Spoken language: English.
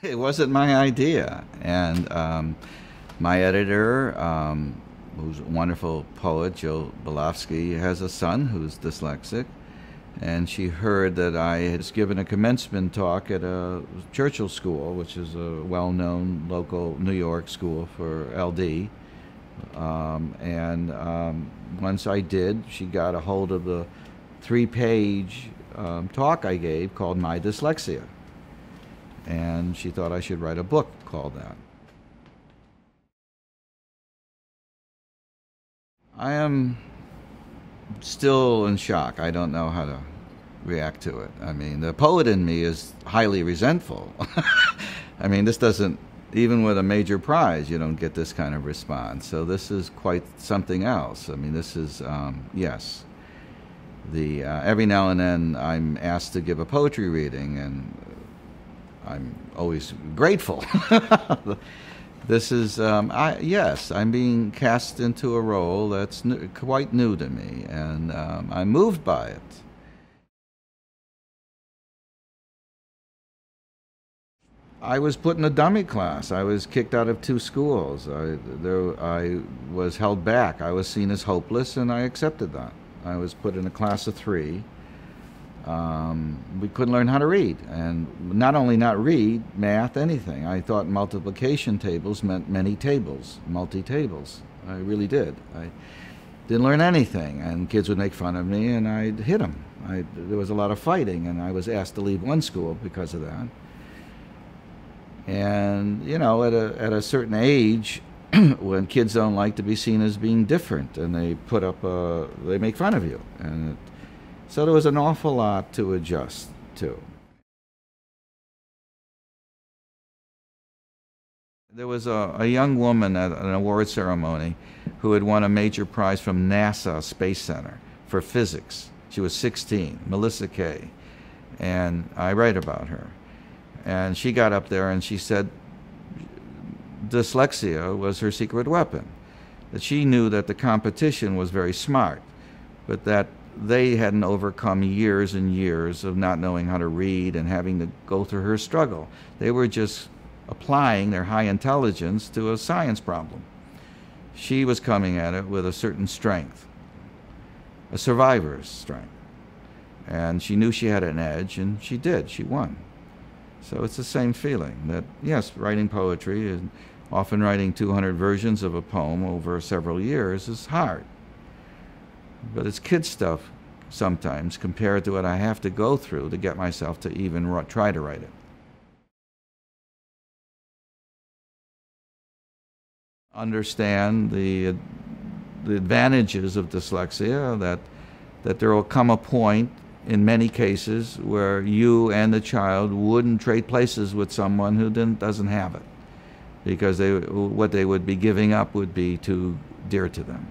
It wasn't my idea. And um, my editor, um, who's a wonderful poet, Jill Bialosky, has a son who's dyslexic. And she heard that I had given a commencement talk at a Churchill School, which is a well known local New York school for LD. Um, and um, once I did, she got a hold of the three page um, talk I gave called My Dyslexia and she thought I should write a book called that. I am still in shock. I don't know how to react to it. I mean, the poet in me is highly resentful. I mean, this doesn't, even with a major prize, you don't get this kind of response. So this is quite something else. I mean, this is, um, yes. The, uh, every now and then I'm asked to give a poetry reading, and I'm always grateful. this is, um, I, yes, I'm being cast into a role that's new, quite new to me, and um, I'm moved by it. I was put in a dummy class. I was kicked out of two schools. I, there, I was held back. I was seen as hopeless, and I accepted that. I was put in a class of three um, we couldn't learn how to read. And not only not read, math, anything. I thought multiplication tables meant many tables, multi tables. I really did. I didn't learn anything, and kids would make fun of me, and I'd hit them. I, there was a lot of fighting, and I was asked to leave one school because of that. And, you know, at a, at a certain age, when kids don't like to be seen as being different, and they put up, a, they make fun of you. And so there was an awful lot to adjust to. There was a, a young woman at an award ceremony who had won a major prize from NASA Space Center for physics. She was 16, Melissa Kay. And I write about her. And she got up there and she said dyslexia was her secret weapon. That she knew that the competition was very smart, but that they hadn't overcome years and years of not knowing how to read and having to go through her struggle. They were just applying their high intelligence to a science problem. She was coming at it with a certain strength, a survivor's strength. And she knew she had an edge, and she did. She won. So it's the same feeling that, yes, writing poetry and often writing 200 versions of a poem over several years is hard. But it's kid stuff sometimes compared to what I have to go through to get myself to even try to write it. Understand the, the advantages of dyslexia, that, that there will come a point in many cases where you and the child wouldn't trade places with someone who didn't, doesn't have it because they, what they would be giving up would be too dear to them.